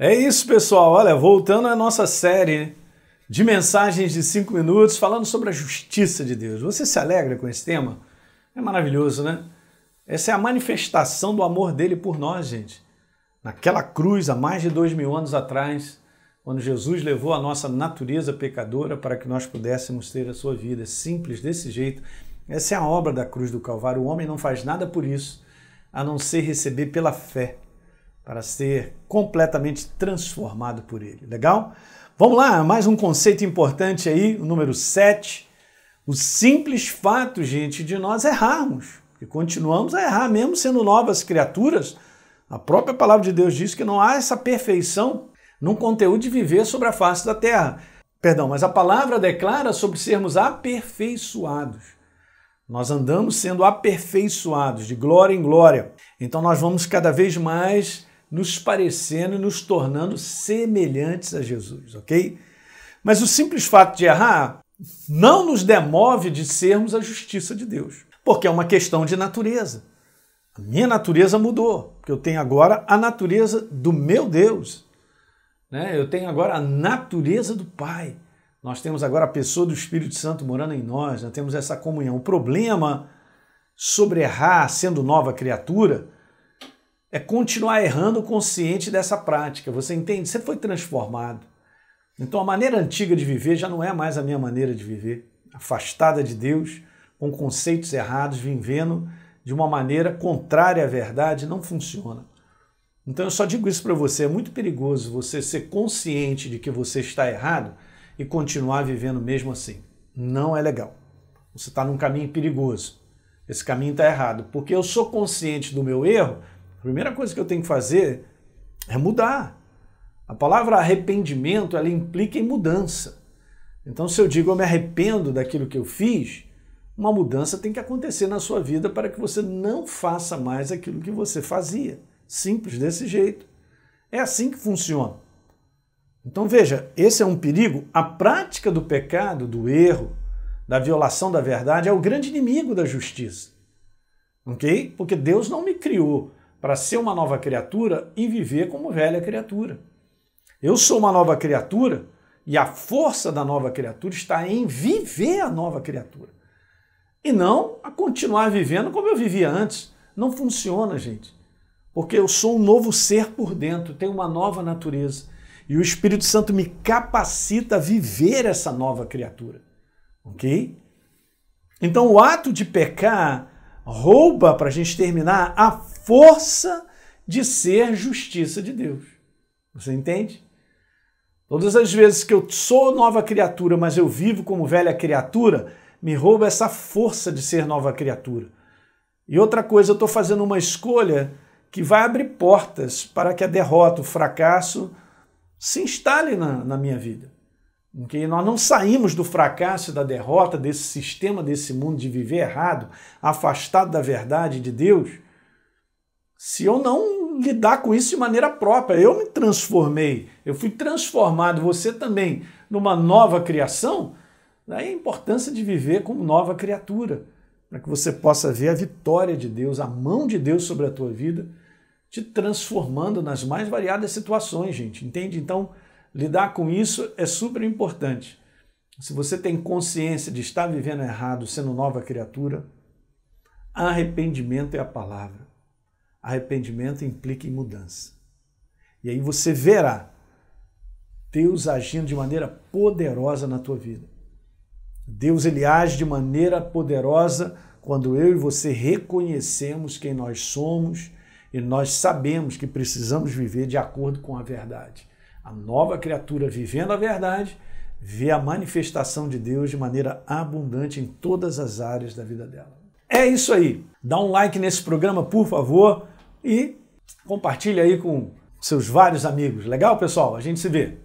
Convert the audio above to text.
É isso, pessoal. Olha, voltando à nossa série de mensagens de cinco minutos falando sobre a justiça de Deus. Você se alegra com esse tema? É maravilhoso, né? Essa é a manifestação do amor dele por nós, gente. Naquela cruz, há mais de dois mil anos atrás, quando Jesus levou a nossa natureza pecadora para que nós pudéssemos ter a sua vida. Simples desse jeito. Essa é a obra da cruz do Calvário. O homem não faz nada por isso, a não ser receber pela fé para ser completamente transformado por ele. Legal? Vamos lá, mais um conceito importante aí, o número 7. O simples fato, gente, de nós errarmos. E continuamos a errar, mesmo sendo novas criaturas. A própria palavra de Deus diz que não há essa perfeição num conteúdo de viver sobre a face da terra. Perdão, mas a palavra declara sobre sermos aperfeiçoados. Nós andamos sendo aperfeiçoados de glória em glória. Então nós vamos cada vez mais nos parecendo e nos tornando semelhantes a Jesus, ok? Mas o simples fato de errar não nos demove de sermos a justiça de Deus, porque é uma questão de natureza. A minha natureza mudou, porque eu tenho agora a natureza do meu Deus. Né? Eu tenho agora a natureza do Pai. Nós temos agora a pessoa do Espírito Santo morando em nós, nós temos essa comunhão. O problema sobre errar sendo nova criatura é continuar errando consciente dessa prática. Você entende? Você foi transformado. Então a maneira antiga de viver já não é mais a minha maneira de viver. Afastada de Deus, com conceitos errados, vivendo de uma maneira contrária à verdade, não funciona. Então eu só digo isso para você: é muito perigoso você ser consciente de que você está errado e continuar vivendo mesmo assim. Não é legal. Você está num caminho perigoso. Esse caminho está errado. Porque eu sou consciente do meu erro, a primeira coisa que eu tenho que fazer é mudar. A palavra arrependimento, ela implica em mudança. Então, se eu digo eu me arrependo daquilo que eu fiz, uma mudança tem que acontecer na sua vida para que você não faça mais aquilo que você fazia. Simples desse jeito. É assim que funciona. Então veja, esse é um perigo. A prática do pecado, do erro, da violação da verdade é o grande inimigo da justiça. Ok? Porque Deus não me criou para ser uma nova criatura e viver como velha criatura. Eu sou uma nova criatura e a força da nova criatura está em viver a nova criatura. E não a continuar vivendo como eu vivia antes. Não funciona, gente. Porque eu sou um novo ser por dentro, tenho uma nova natureza. E o Espírito Santo me capacita a viver essa nova criatura. Ok? Então o ato de pecar rouba, para a gente terminar, a força de ser justiça de Deus. Você entende? Todas as vezes que eu sou nova criatura, mas eu vivo como velha criatura, me rouba essa força de ser nova criatura. E outra coisa, eu estou fazendo uma escolha que vai abrir portas para que a derrota, o fracasso, se instale na, na minha vida. Okay? Nós não saímos do fracasso da derrota desse sistema, desse mundo de viver errado, afastado da verdade de Deus, se eu não lidar com isso de maneira própria. Eu me transformei, eu fui transformado, você também, numa nova criação. Daí a importância de viver como nova criatura, para que você possa ver a vitória de Deus, a mão de Deus sobre a tua vida, te transformando nas mais variadas situações, gente. Entende? Então, lidar com isso é super importante. Se você tem consciência de estar vivendo errado, sendo nova criatura, arrependimento é a palavra. Arrependimento implica em mudança. E aí você verá Deus agindo de maneira poderosa na tua vida. Deus ele age de maneira poderosa quando eu e você reconhecemos quem nós somos e nós sabemos que precisamos viver de acordo com a verdade. A nova criatura vivendo a verdade vê a manifestação de Deus de maneira abundante em todas as áreas da vida dela. É isso aí. Dá um like nesse programa, por favor, e compartilha aí com seus vários amigos. Legal, pessoal? A gente se vê.